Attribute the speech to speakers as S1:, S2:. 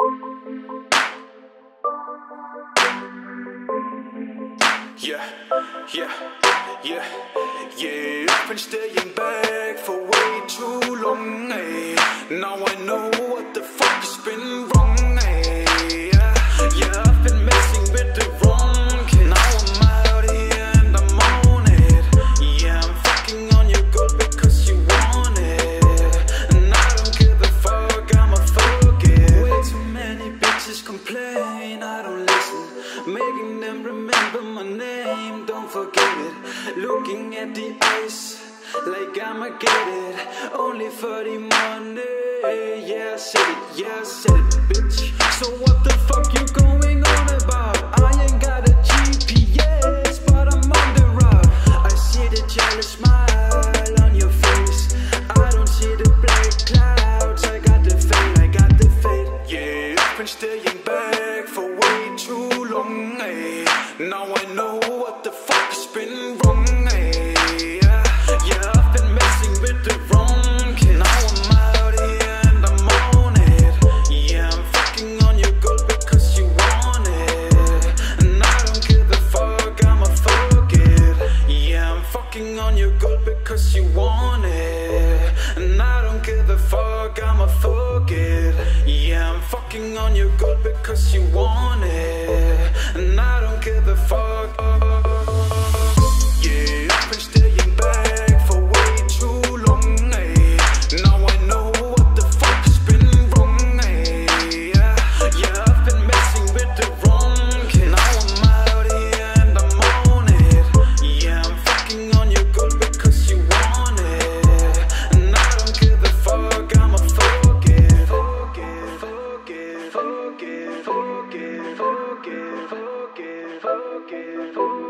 S1: Yeah, yeah, yeah, yeah. I've been staying back for way too long. Eh? Now I know what the fuck has been wrong. Eh? Yeah, yeah, I've been bitches complain, I don't listen. Making them remember my name, don't forget it. Looking at the ice, like I'ma get it. Only for the money, yeah, I said it, yeah, I said it, bitch. So what the fuck you going on about? I ain't got a GPS, but I'm on the route. I see the jealous smile Eh? Now I know what the fuck has been wrong. Yeah, yeah, I've been messing with the wrong kid. Now I'm out here and I'm on it. Yeah, I'm fucking on your girl because you want it. And I don't give a fuck, I'ma fuck it. Yeah, I'm fucking on your girl because you want it. And I don't give a fuck, I'ma. Yeah, I'm fucking on your girl because you want it. give